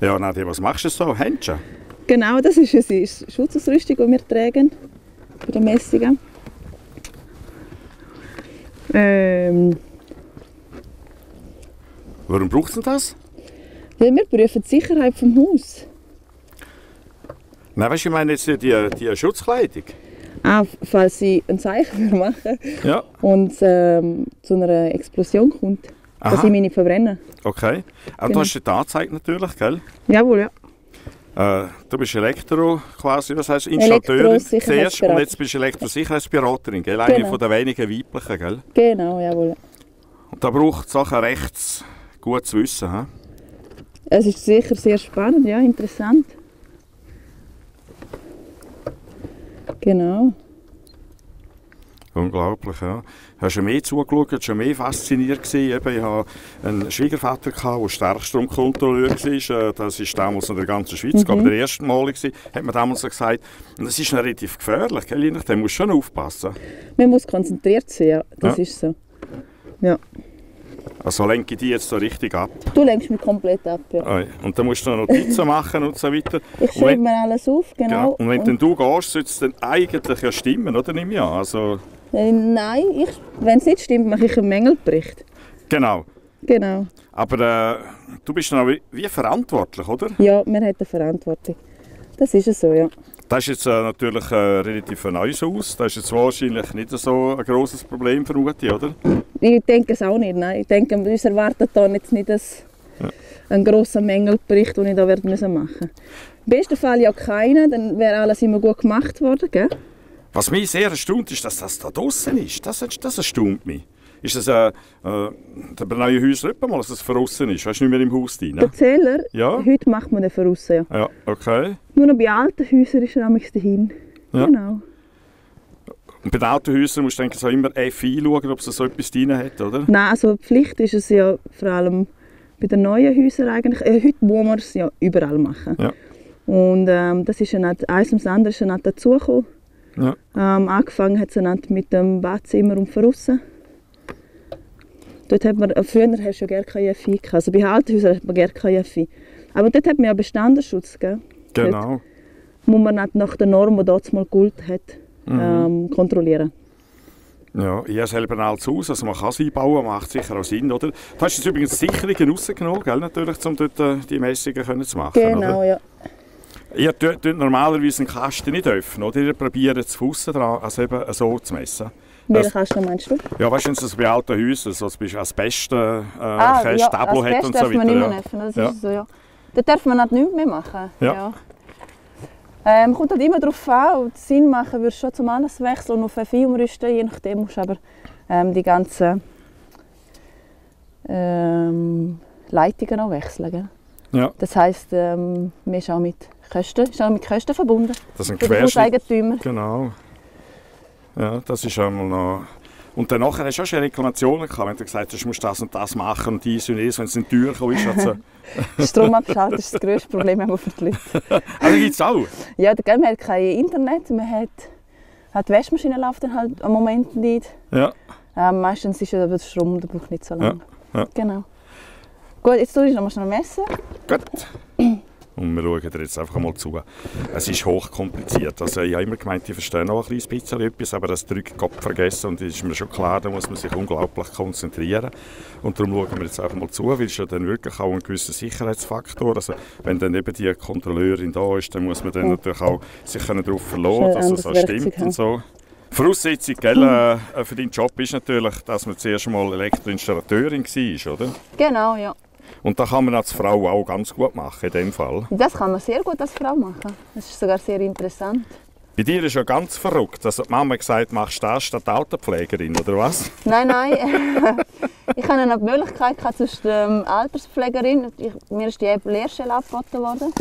Ja, Nadia, was machst du so? Händchen? Genau, das ist unsere Schutzausrüstung, die wir tragen bei den Messungen. Ähm, Warum braucht denn das? ja, wir prüfen die Sicherheit vom Haus. Nein, weißt du, ich meine jetzt die, die Schutzkleidung. Auch falls sie ein Zeichen machen Ja. und es ähm, zu einer Explosion kommt, dass Aha. ich meine verbrennen. Okay. Aber du Genau. hast die angezeigt natürlich, gell? Jawohl, ja. Äh, du bist Elektro, quasi, was heißt Installateurin zuerst und jetzt bist du Elektrosicherheitsberaterin, gell? Eine Genau. von der wenigen weiblichen, gell? Genau, jawohl. Und da braucht es Sachen rechts gut zu wissen, hä? Es ist sicher sehr spannend, ja, interessant. Genau. Unglaublich, ja. Hast du mehr zugeschaut, schon mehr fasziniert gewesen. Eben, ich hatte einen Schwiegervater, gehabt, der Starkstromkontrolleur war. Äh, Das war damals in der ganzen Schweiz, glaube ich, der erste Mal, gewesen, hat man damals gesagt. Und das ist relativ gefährlich, gell? Nachdem musst schon aufpassen. Man muss konzentriert sein, ja, das Ja. ist so. Ja. Also lenke ich die jetzt so richtig ab. Du lenkst mich komplett ab, ja. Oi. Und dann musst du noch Notizen machen und so weiter. Ich Und schreibe mir alles auf, genau. genau. und wenn dann du gehst, sollte es dann eigentlich ja stimmen, oder? Nimm ja. Also, Äh, nein, wenn es nicht stimmt, mache ich einen Mängelbericht. genau. Genau. Aber äh, du bist dann auch wie, wie verantwortlich, oder? Ja, man hat eine Verantwortung. Das ist es so, ja. Das ist jetzt äh, natürlich äh, relativ ein neues Haus. Das ist jetzt wahrscheinlich nicht so ein grosses Problem, vermute ich, oder? Ich denke es auch nicht, nein. Ich denke, uns erwartet da jetzt nicht ein, einen grossen Mängelbericht, den ich da werden müssen machen Im besten Fall ja keinen, dann wäre alles immer gut gemacht worden, gell? Was mich sehr erstaunt ist, dass das da draußen ist. Das, das erstaunt mich. Ist das äh, äh, bei neuen Häusern nicht mal, dass es draußen ist? Weißt du, nicht mehr im Haus drin? Der Zähler, Ja. heute macht man den von aussen, ja. Ja, okay. Nur noch bei alten Häusern ist er amigs dahin. Ja. Genau. Und bei den Autohäusern musst du denke so immer F einschauen, ob es so etwas drin hat, oder? Nein, also Pflicht ist es ja vor allem bei den neuen Häusern eigentlich. Äh, heute muss man es ja überall machen. Ja. Und ähm, das ist ja nicht, eins ums andere ist ja nicht dazugekommen. Ja. Ähm, angefangen hat es mit dem Badzimmer und Verrussen. Dort hat man, äh, früher hast du ja gerne keine FI. Also bei alten Häusern hat man gerne keine FI. Aber dort hat man ja Bestandenschutz, gell? Genau. Muss man nicht nach der Norm, die dort mal Gold hat, Mhm. ähm, kontrollieren. Ja, ich selber altes Haus, also man kann es einbauen, macht sicher auch Sinn, oder? Du hast jetzt übrigens Sicherungen rausgenommen, gell, natürlich, um dort äh, die Messungen können zu machen, Genau, oder? ja. Ihr tut tut normalerweise einen Kasten nicht öffnen, oder? Ihr probiert das Fussen dran, also eben so zu messen. Welchen Kasten meinst du? Ja, weißt du, es bei alten Häusern, so zum Beispiel Asbest, äh, Ah, ja, Tableau hat und so darf man weiter. nicht mehr Ja. öffnen, das Ja. ist so, ja. Da darf man halt nichts mehr machen. Ja. Ähm, kommt halt immer darauf an, und Sinn machen würdest du schon zum alles wechseln und auf FI umrüsten, je nachdem musst du aber ähm, die ganzen ähm, Leitungen auch wechseln. Gell? Ja, Das heisst, ähm, wir ist auch mit Kosten, ist auch mit Kosten verbunden. das ist ein Querschnitt. Genau. Ja, das ist einmal noch... Und dann nachher hast du auch schon Reklamationen gehabt, wenn du gesagt hast, du musst das und das machen und dies und jenes, wenn es nicht teuer ist. Also, Stromabschalter ist das grösste Problem für die Leute. also gibt es auch. Ja, da- man hat kein Internet, man hat, hat die Waschmaschine läuft dann halt am Moment nicht. Ja. Ähm, meistens ist ja der Strom, der braucht nicht so lange. Ja, ja. Genau. Gut, jetzt tue ich noch mal schnell messen. Gut. Und wir schauen dir jetzt einfach mal zu. Es ist hochkompliziert. Also ich habe immer gemeint, ich verstehe noch ein bisschen etwas, aber das drückt Kopf vergessen und ist mir schon klar, da muss man sich unglaublich konzentrieren. Und darum schauen wir jetzt einfach mal zu, weil es ja dann wirklich auch ein gewisser Sicherheitsfaktor. Also wenn dann eben die Kontrolleurin da ist, dann muss man dann natürlich auch sich darauf verlassen, dass es Werkzeug stimmt und so. Voraussetzung gell, äh, für deinen Job ist natürlich, dass man zuerst mal Elektroinstallateurin war, oder? Genau, ja. Und das kann man als Frau auch ganz gut machen, in dem Fall. Das kann man sehr gut als Frau machen. Das ist sogar sehr interessant. Bei dir ist ja ganz verrückt. Also die Mama hat gesagt, machst du das statt Autopflegerin, oder was? Nein, nein. ich hatte noch die Möglichkeit zwischen ähm, Alterspflegerin. Ich, mir ist die Lehrstelle angeboten worden.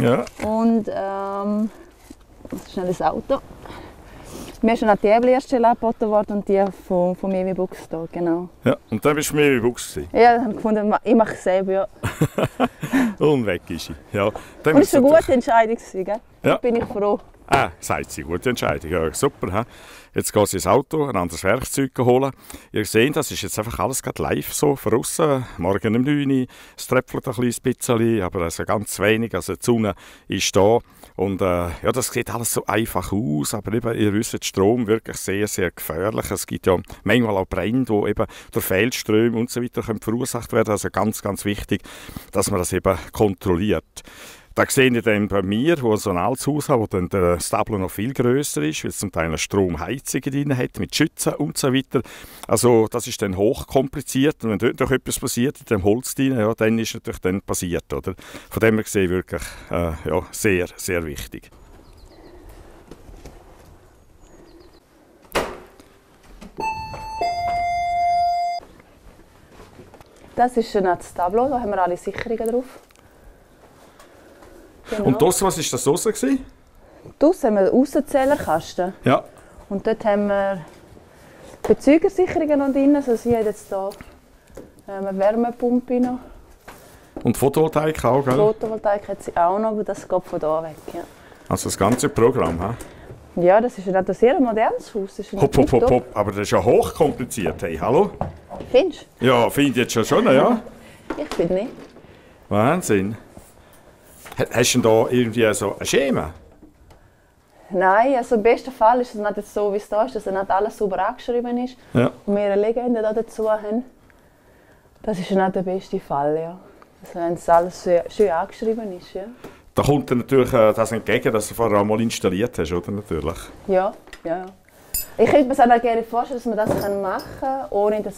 Ja. Und ähm, das ist schnell das Auto. Mir ist die Lehrstelle angeboten worden und die von, von Mimi Bux da, genau. ja. Und dann bist du mir im Buchs. gewesen. Ja, dann habe ich gefunden, ich mache es selber, ja. Und weg ist sie. Ja. Dann Und es war eine gute Entscheidung, gewesen, gell? Ja. Da bin ich froh. Ah, sagt sie, gute Entscheidung. Ja, super. He? Jetzt geht sie ins Auto, ein anderes Werkzeug holen. Ihr seht, das ist jetzt einfach alles gerade live so draussen. Morgen um 9 Uhr, es tröpfelt ein bisschen, aber also ganz wenig. Also die Sonne ist da. Und äh, ja, das sieht alles so einfach aus, aber eben, ihr wisst, Strom wirklich sehr, sehr gefährlich. Es gibt ja manchmal auch Brände, die eben durch Fehlströme und so weiter können verursacht werden. Also ganz, ganz wichtig, dass man das eben kontrolliert. Da sehe ich dann bei mir, wo so ein altes Haus hat, wo dann der Stablo noch viel grösser ist, weil es zum Teil eine Stromheizung drin hat, mit Schützen und so weiter. Also das ist dann hochkompliziert und wenn dort noch etwas passiert in dem Holz drin, ja, dann ist natürlich dann passiert, oder? Von dem her gesehen wirklich äh, ja, sehr, sehr wichtig. Das ist ein Tableau, da haben wir alle Sicherungen drauf. Genau. Und das, was ist das draussen gewesen? Draussen haben wir einen Aussenzählerkasten. Ja. Und dort haben wir Bezeugersicherungen noch drin. Also sie hat jetzt hier eine Wärmepumpe noch. Und Photovoltaik auch, gell? Photovoltaik hat sie auch noch, aber das geht von hier weg. Ja, Also das ganze Programm, he? ja das ist ein sehr modernes Haus. Das Hopp, hopp, hopp, hopp. Aber das ist ja hochkompliziert, hey, hallo? Findest Ja, finde ich jetzt schon ja. du? Ich finde nicht. Wahnsinn. Ha- Hast du denn da irgendwie so ein Schema? Nein, also im besten Fall ist es nicht so, wie es da ist, dass nicht alles sauber angeschrieben ist Ja. und wir eine Legende da dazu haben. Das ist nicht der beste Fall, ja. Also wenn es alles schön angeschrieben ist, ja. Da kommt dir natürlich äh, das entgegen, dass du vorher auch mal installiert hast, oder? Natürlich. Ja, ja, ja. Ich könnte mir auch gerne vorstellen, dass man das machen kann, ohne dass,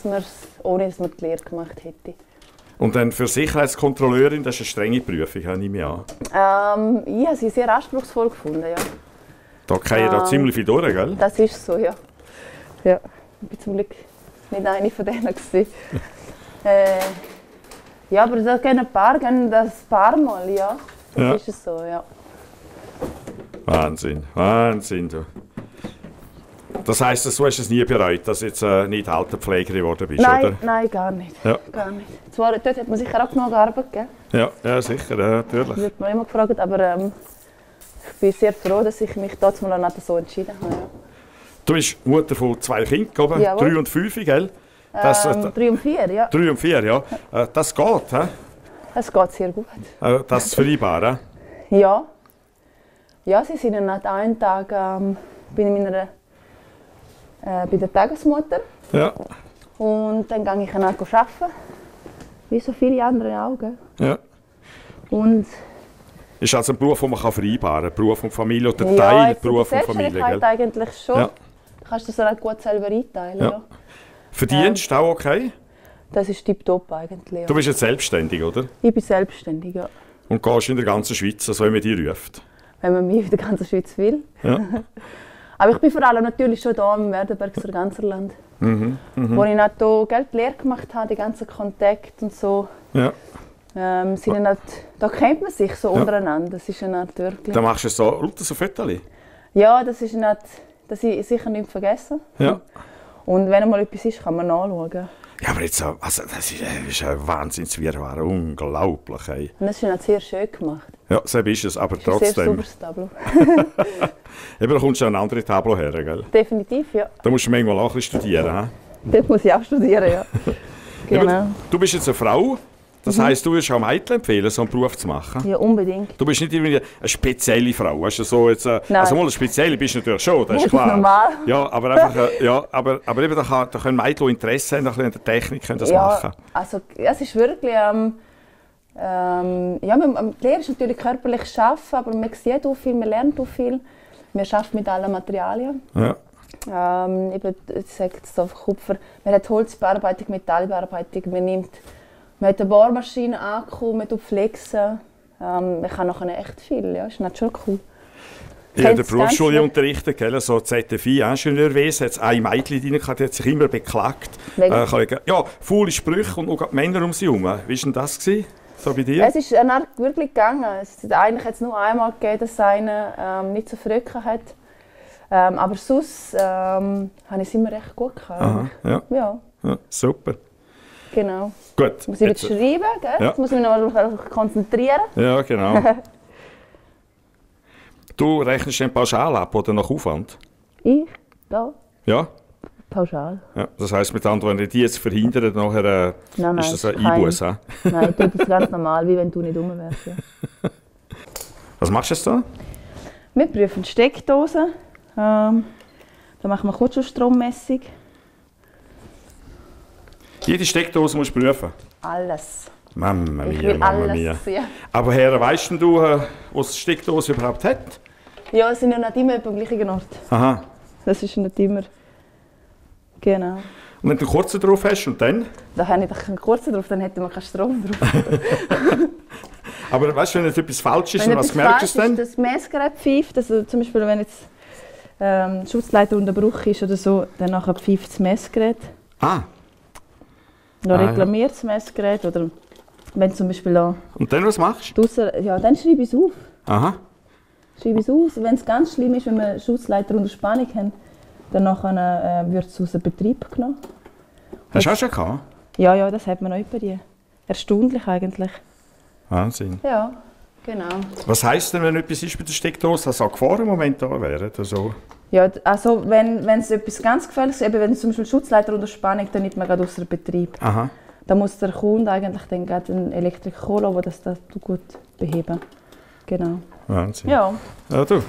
ohne dass man die Lehre gemacht hätte. Und dann für Sicherheitskontrolleurin, das ist eine strenge Prüfung, nehme ich an. Ähm, ich habe sie sehr anspruchsvoll gefunden, ja. Da kann ich da Ähm. ziemlich viel durch, gell? Das ist so, ja. Ja, ich bin zum Glück nicht eine von denen. gewesen. äh, ja, aber da gehen ein paar, gehen das ein paar Mal, ja. Das Ja. ist es so, ja. Wahnsinn, Wahnsinn. Du. Das heisst, du hast es nie bereut, dass du jetzt äh, nicht Altenpflegerin geworden bist, Nein, oder? nein, gar nicht. Ja. Gar nicht. Zwar, dort hat man sicher auch genug Arbeit gegeben, Ja, ja sicher, ja, natürlich. wird man immer gefragt, aber ähm, ich bin sehr froh, dass ich mich dort mal nicht so entschieden habe. Ja. Du bist Mutter von zwei Kindern, Jawohl. drei und fünf, gell? Das, äh, Ähm, drei und vier, ja. Drei und vier, ja. Äh, Das geht, hä? Es geht sehr gut. Äh, das ist vereinbar, hä? Ja. Ja, sie sind dann an einem Tag ähm, ich meiner, äh, bei der Tagesmutter Ja, und dann gehe ich dann arbeiten, wie so viele andere auch. Gell? ja. Und Ist also ein Beruf, den man kann vereinbaren kann. Beruf und Familie oder ja, Teil Beruf und Familie, Selbstständigkeit gell? eigentlich schon. Ja. Du kannst das auch gut selber einteilen. Ja. Ja. Verdienst du auch okay? Das ist tipptopp eigentlich. Ja. Du bist jetzt selbstständig, oder? Ich bin selbstständig, ja. Und gehst in der ganzen Schweiz, so wie man dich ruft. wenn man mich in der ganzen Schweiz will. Ja. Aber ich bin vor allem natürlich schon hier im Werdenbergser Ganzerland. Mhm, Wo ich nicht hier Geld Lehre gemacht habe, die ganzen Kontakte und so. ja. Ähm, sind halt, da kennt man sich so Ja. untereinander. Das ist dann halt wirklich. Dann machst du so, lauter so Fotos. Ja, das ist nicht, das ich sicher nicht vergessen. Ja. Und wenn mal etwas ist, kann man nachschauen. Ja, aber jetzt, so- also, das ist, äh, ist ein Wahnsinnswirrwarr, unglaublich. Ey. Und das ist sehr schön gemacht. Ja, so ist es, aber Das ist ein sehr trotzdem. sauberes Tableau. Eben, da kommst du an andere Tableau her, gell? Definitiv, ja. Da musst du manchmal auch ein bisschen studieren. He? Das muss ich auch studieren, ja. Genau. aber Du bist jetzt eine Frau, das heisst, du würdest auch Mädchen empfehlen, so einen Beruf zu machen. Ja, unbedingt. Du bist nicht irgendwie eine spezielle Frau, weißt du, so jetzt, äh, Nein. also mal eine spezielle bist du natürlich schon, das ist klar. normal. Ja, aber einfach, äh, ja, aber, aber eben, da, kann, da können Mädchen, Interesse haben, ein bisschen an der Technik, können das machen. also es ist wirklich, ähm, ähm, ja, man, man- Lehre ist natürlich körperlich arbeiten, aber man sieht auch viel, man lernt auch viel. Wir arbeiten mit allen Materialien. Ja. Ähm, eben, ich sage jetzt auf Kupfer, man hat Holzbearbeitung, Metallbearbeitung, man nimmt, man hat eine Bohrmaschine angekommen, man flexen. Ähm, man kann nachher echt viel, ja, ist nicht schon cool. Ich habe in der Berufsschule unterrichtet, gell, so ZFI-Ingenieurwesen, hat ein Mädchen drin, gehabt, die hat sich immer beklagt. Äh, ich- ja, faule Sprüche und auch Männer um sie herum. Wie war denn das? Gewesen? So bei dir? Es ist wirklich gegangen. Es ist eigentlich jetzt nur einmal gegeben, dass einer ähm, nicht so fröcken hat. Ähm, aber sonst ähm, habe ich es immer recht gut gehabt. Aha, ja, Ja, ja, super. Genau. Gut. Muss ich jetzt schreiben, gell? Ja. Jetzt muss ich mich noch konzentrieren. Ja, genau. Du rechnest den pauschal ab oder nach Aufwand? Ich? Da? Ja? Pauschal? ja. Das heisst mit anderen, wenn die jetzt verhindern, nachher äh, Nein, nein, ist das ein Einbuß. Nein, ich tue das ganz normal, wie wenn du nicht rum wärst. Ja. Was machst du jetzt da? Wir prüfen die Steckdose. Ähm, da machen wir Kurzschussstrommessung. Jede Steckdose musst du prüfen. Alles. Mamma Ich mia, will Mamma alles mia. sehen. Aber Herr, weißt du, äh, was die Steckdose überhaupt hat? Ja, es sind ja nicht immer beim gleichen Ort. Aha. Das ist nicht immer. Genau. Und wenn du einen kurzen drauf hast und dann? Da habe ich doch einen kurzen drauf, dann hätte man keinen Strom drauf. Aber weißt du, wenn jetzt etwas falsch ist, Wenn und was merkst du falsch dann? ist, das Messgerät pfeift. Also zum Beispiel, wenn jetzt ähm, Schutzleiter unter Bruch ist oder so, dann nachher pfeift das Messgerät. Ah, Dann Ah, reklamiert das Messgerät. Oder wenn zum Beispiel da und dann was machst du? ja, dann schreibe ich es auf. Aha. Schreibe ich es aus. Wenn es ganz schlimm ist, wenn wir Schutzleiter unter Spannung haben, dann nachher, äh, wird es aus dem Betrieb genommen. Hast du auch schon gehabt? Ja, ja, das hat man auch bei dir. Erstaunlich eigentlich. Wahnsinn. Ja, genau. Was heisst denn, wenn etwas ist bei der Steckdose, dass auch Gefahren im Moment da wären? Also, Ja, also wenn wenn es etwas ganz Gefährliches ist, eben wenn zum Beispiel Schutzleiter unter Spannung, dann nimmt man gerade aus dem Betrieb. aha. Da muss der Kunde eigentlich dann gerade einen Elektriker holen, der das da gut beheben Genau. Wahnsinn. Ja, Ja, du.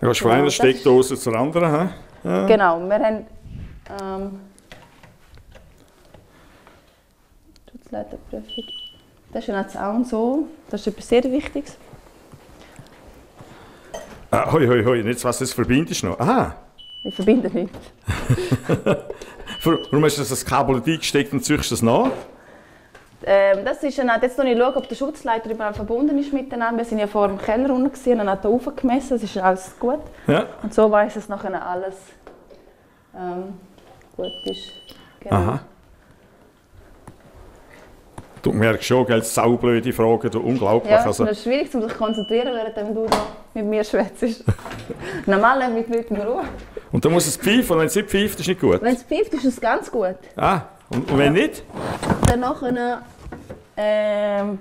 Du gehst von Genau, einer das Steckdose zur anderen. hä? Ja. genau. Wir haben ähm, Schutzleiterprüfung. Das ist ja auch und so. Das ist etwas sehr Wichtiges. Ah, hoi, hoi, hoi. Jetzt was das verbindest du noch. Aha. Ich verbinde nicht. Vor- Warum hast du das Kabel eingesteckt und züchst das nach? Ähm, das ist dann, jetzt noch nicht schauen, ob der Schutzleiter überall verbunden ist miteinander. Wir sind ja vor dem Keller unten gewesen, und haben hier hochgemessen, es ist alles gut. Ja. Und so weiß es nachher alles ähm, gut ist. Genau. Aha. Du merkst schon, gell, saublöde Fragen, du, unglaublich. Ja, es also, ist schwierig, um sich zu konzentrieren, während du da mit mir schwätzt. Normal mit Leuten Ruhe. und dann muss es pfeifen, und wenn es nicht pfeift, ist nicht gut. Wenn es pfeift, ist es ganz gut. Ah, und, und wenn nicht? Dann nachher, ähm,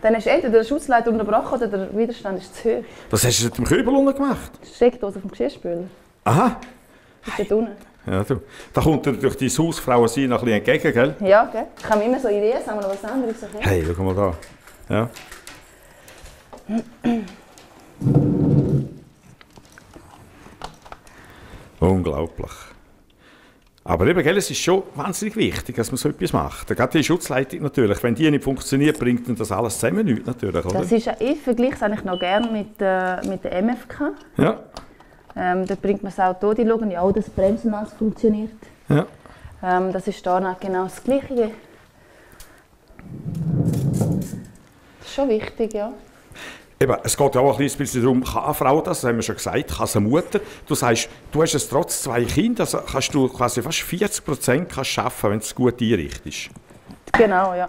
dann ist entweder der Schutzleiter unterbrochen oder der Widerstand ist zu hoch. Was hast du mit dem Kübel unten gemacht? Die Steckdose vom Geschirrspüler. Aha. Ist dort unten. Ja, du. Da kommt dir durch deine Hausfrau sie noch ein bisschen entgegen, gell? Ja, gell? Ich mir immer so Ideen sammeln, was anderes okay? Hey, schau mal da. Ja. Unglaublich. Aber eben, gell, es ist schon wahnsinnig wichtig, dass man so etwas macht. Gerade die Schutzleitung natürlich. Wenn die nicht funktioniert, bringt dann das alles zusammen nichts natürlich, oder? Das ist ja, ich vergleiche es eigentlich noch gerne mit, äh, mit der MFK. Ja, Ähm, da bringt man das Auto, die schauen ja auch, dass das Bremsenmaß funktioniert. ja. Ähm, das ist da noch genau das Gleiche. Das ist schon wichtig, ja. Eben, es geht ja auch ein bisschen darum, kann eine Frau das, das haben wir schon gesagt, kann es eine Mutter. Du sagst, du hast es trotz zwei Kindern, also kannst du quasi fast 40 Prozent arbeiten, wenn du es gut einrichtest. Genau, ja.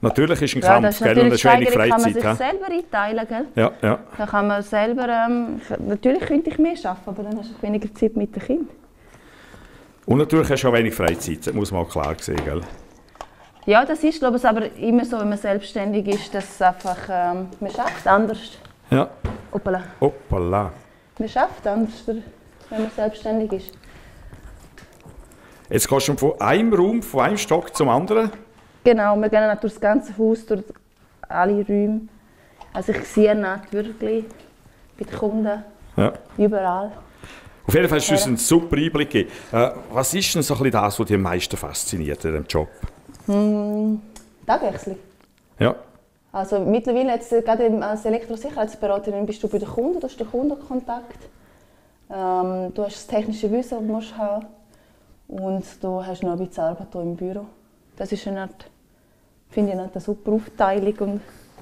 Natürlich ist ein ja Kampf, gell, und ist wenig Steigerung, kann man sich Freizeit. hä? selber einteilen, gell? Ja, ja. Da kann man selber, ähm, natürlich könnte ich mehr arbeiten, aber dann hast du weniger Zeit mit den Kindern. Und natürlich hast du auch wenig Freizeit, das muss man auch klar sehen. Gell? Ja, das ist, glaube ich, aber immer so, wenn man selbstständig ist, dass es einfach, ähm, man schafft anders. Ja. Hoppala. Hoppala. Man schafft anders, wenn man selbstständig ist. Jetzt gehst du von einem Raum, von einem Stock zum anderen. Genau, wir gehen durch das ganze Haus, durch alle Räume. Also ich sehe nicht wirklich bei den Kunden, Ja. überall. Auf jeden Fall hast du uns einen super Einblick gegeben. Äh, was ist denn so ein bisschen das, was dich am meisten fasziniert in diesem Job? Tagwechsel. Ja. Also mittlerweile jetzt, äh, gerade als Elektrosicherheitsberaterin bist du bei den Kunden, du hast den Kundenkontakt. Ähm, du hast das technische Wissen, das du musst haben Und du hast noch ein bisschen Arbeit hier im Büro. Das ist eine Art, finde ich, eine super Aufteilung. Und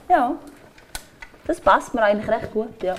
ja, das passt mir eigentlich recht gut, ja.